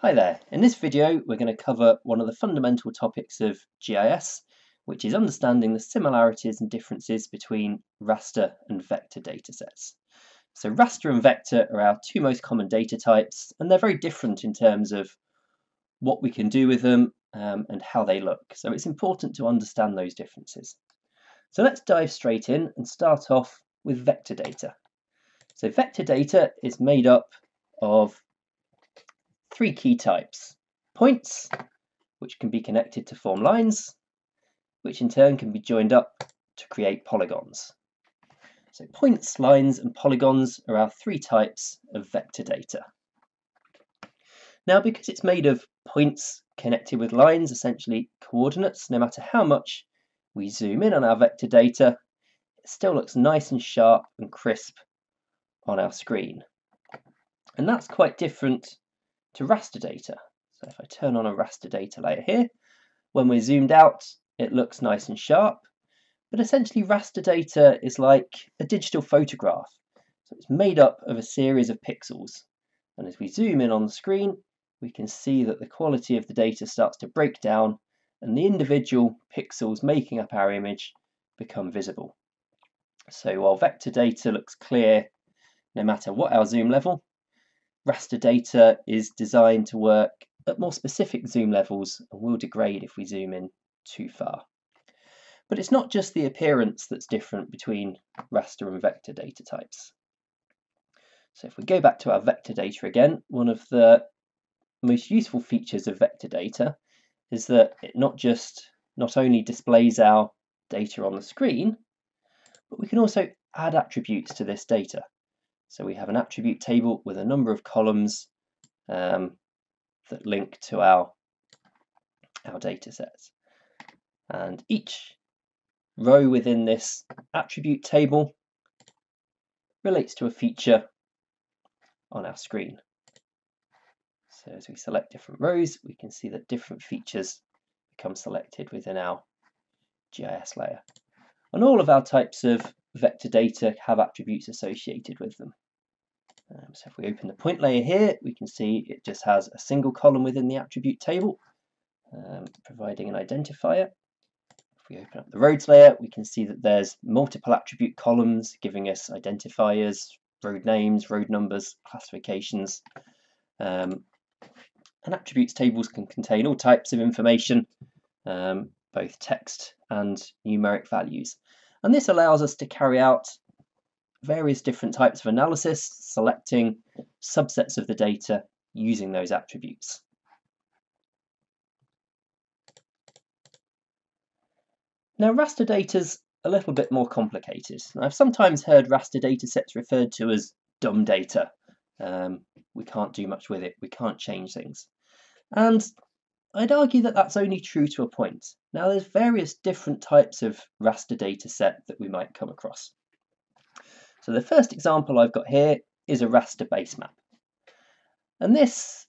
Hi there, in this video we're going to cover one of the fundamental topics of GIS, which is understanding the similarities and differences between raster and vector datasets. So raster and vector are our two most common data types and they're very different in terms of what we can do with them um, and how they look. So it's important to understand those differences. So let's dive straight in and start off with vector data. So vector data is made up of three key types. Points, which can be connected to form lines, which in turn can be joined up to create polygons. So points, lines and polygons are our three types of vector data. Now because it's made of points connected with lines, essentially coordinates, no matter how much we zoom in on our vector data, it still looks nice and sharp and crisp on our screen. And that's quite different to raster data. So if I turn on a raster data layer here, when we're zoomed out, it looks nice and sharp. But essentially raster data is like a digital photograph. So it's made up of a series of pixels. And as we zoom in on the screen, we can see that the quality of the data starts to break down and the individual pixels making up our image become visible. So while vector data looks clear no matter what our zoom level, raster data is designed to work at more specific zoom levels and will degrade if we zoom in too far. But it's not just the appearance that's different between raster and vector data types. So if we go back to our vector data again, one of the most useful features of vector data is that it not just not only displays our data on the screen, but we can also add attributes to this data. So we have an attribute table with a number of columns um, that link to our, our data sets. And each row within this attribute table relates to a feature on our screen. So as we select different rows, we can see that different features become selected within our GIS layer. And all of our types of vector data have attributes associated with them. Um, so if we open the point layer here, we can see it just has a single column within the attribute table, um, providing an identifier. If we open up the roads layer, we can see that there's multiple attribute columns giving us identifiers, road names, road numbers, classifications. Um, and attributes tables can contain all types of information, um, both text and numeric values. And this allows us to carry out various different types of analysis, selecting subsets of the data using those attributes. Now raster data is a little bit more complicated. I've sometimes heard raster data sets referred to as dumb data. Um, we can't do much with it, we can't change things. And I'd argue that that's only true to a point. Now there's various different types of raster data set that we might come across. So the first example I've got here is a raster base map. And this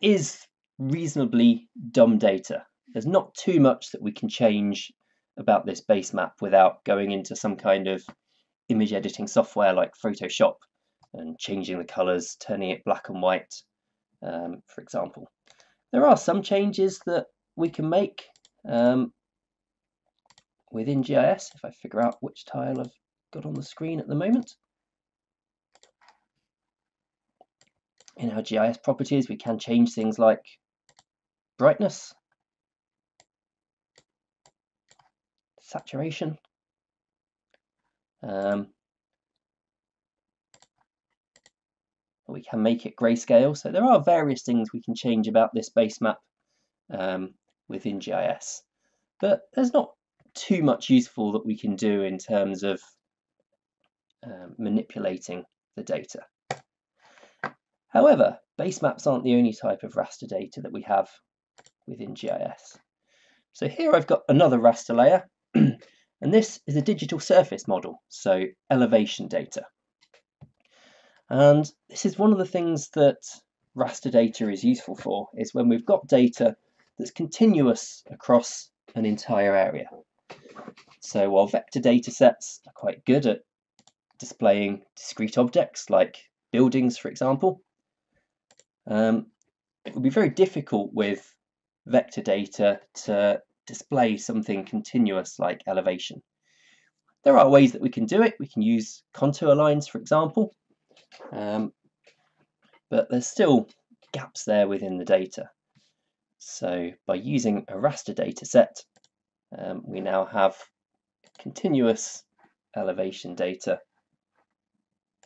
is reasonably dumb data. There's not too much that we can change about this base map without going into some kind of image editing software like Photoshop and changing the colors, turning it black and white, um, for example. There are some changes that we can make um, within GIS, if I figure out which tile I've got on the screen at the moment. In our GIS properties, we can change things like brightness, saturation, um, we can make it grayscale. So there are various things we can change about this base map um, within GIS. But there's not too much useful that we can do in terms of um, manipulating the data. However, base maps aren't the only type of raster data that we have within GIS. So here I've got another raster layer, and this is a digital surface model, so elevation data. And this is one of the things that raster data is useful for, is when we've got data that's continuous across an entire area. So while vector data sets are quite good at displaying discrete objects like buildings, for example. Um, it would be very difficult with vector data to display something continuous like elevation. There are ways that we can do it. We can use contour lines, for example, um, but there's still gaps there within the data. So by using a raster data set, um, we now have continuous elevation data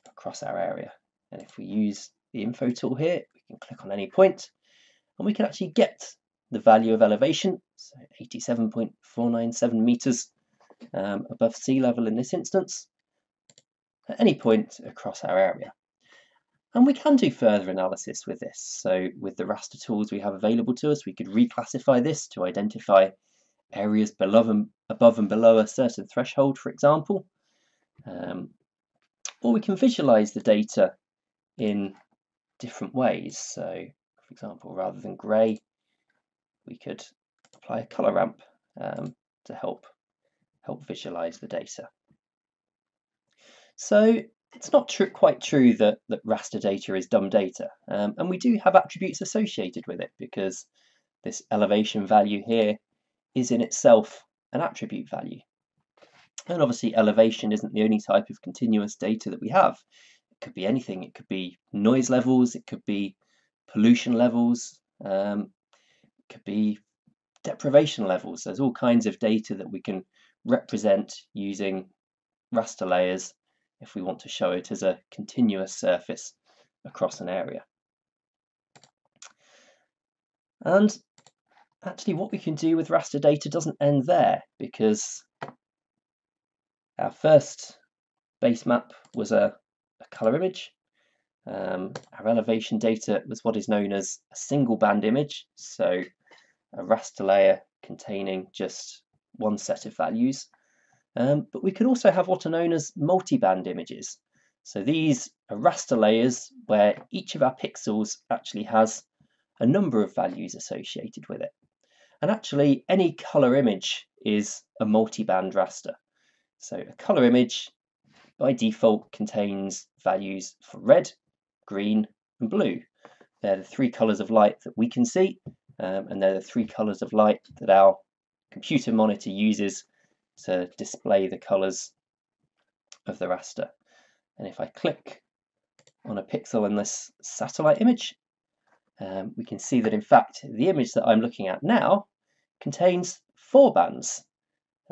across our area. And if we use the info tool here, we can click on any point and we can actually get the value of elevation, so 87.497 meters um, above sea level in this instance, at any point across our area. And we can do further analysis with this. So with the raster tools we have available to us, we could reclassify this to identify areas below and, above and below a certain threshold, for example. Um, or we can visualize the data in different ways. So, for example, rather than grey, we could apply a color ramp um, to help help visualize the data. So it's not tr quite true that, that raster data is dumb data, um, and we do have attributes associated with it because this elevation value here is in itself an attribute value. And obviously elevation isn't the only type of continuous data that we have. It could be anything. It could be noise levels, it could be pollution levels, um, it could be deprivation levels. There's all kinds of data that we can represent using raster layers if we want to show it as a continuous surface across an area. And actually what we can do with raster data doesn't end there because our first base map was a, a color image. Um, our elevation data was what is known as a single band image, so a raster layer containing just one set of values. Um, but we can also have what are known as multi-band images. So these are raster layers where each of our pixels actually has a number of values associated with it. And actually, any color image is a multi-band raster. So a color image by default contains values for red, green, and blue. They're the three colors of light that we can see, um, and they're the three colors of light that our computer monitor uses to display the colors of the raster. And if I click on a pixel in this satellite image, um, we can see that in fact the image that I'm looking at now contains four bands.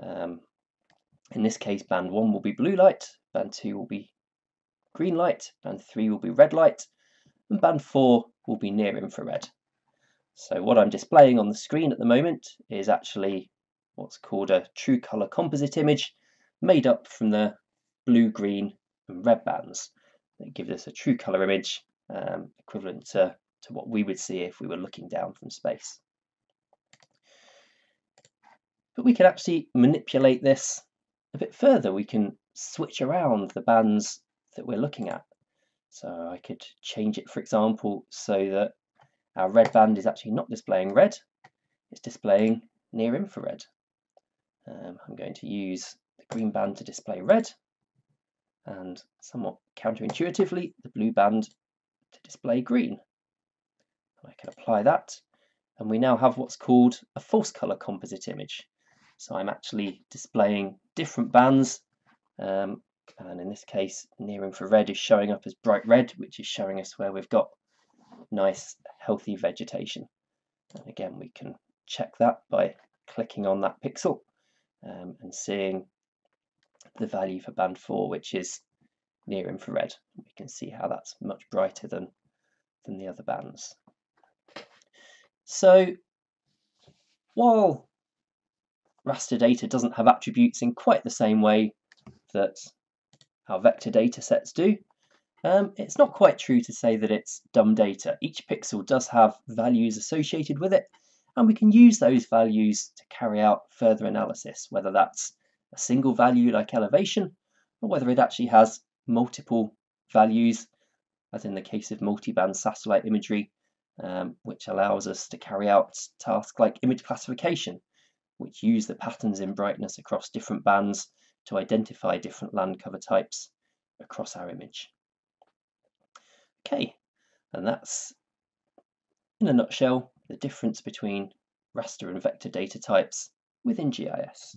Um, in this case, band 1 will be blue light, band 2 will be green light, band 3 will be red light, and band 4 will be near infrared. So what I'm displaying on the screen at the moment is actually what's called a true colour composite image made up from the blue, green and red bands that gives us a true colour image um, equivalent to, to what we would see if we were looking down from space. But we can actually manipulate this a bit further. We can switch around the bands that we're looking at. So I could change it, for example, so that our red band is actually not displaying red, it's displaying near infrared. Um, I'm going to use the green band to display red, and somewhat counterintuitively, the blue band to display green. I can apply that, and we now have what's called a false color composite image. So I'm actually displaying different bands. Um, and in this case, near infrared is showing up as bright red, which is showing us where we've got nice, healthy vegetation. And again, we can check that by clicking on that pixel um, and seeing the value for band 4, which is near infrared. We can see how that's much brighter than, than the other bands. So while raster data doesn't have attributes in quite the same way that our vector data sets do. Um, it's not quite true to say that it's dumb data. Each pixel does have values associated with it, and we can use those values to carry out further analysis, whether that's a single value like elevation, or whether it actually has multiple values, as in the case of multi-band satellite imagery, um, which allows us to carry out tasks like image classification, which use the patterns in brightness across different bands to identify different land cover types across our image. Okay, and that's in a nutshell, the difference between raster and vector data types within GIS.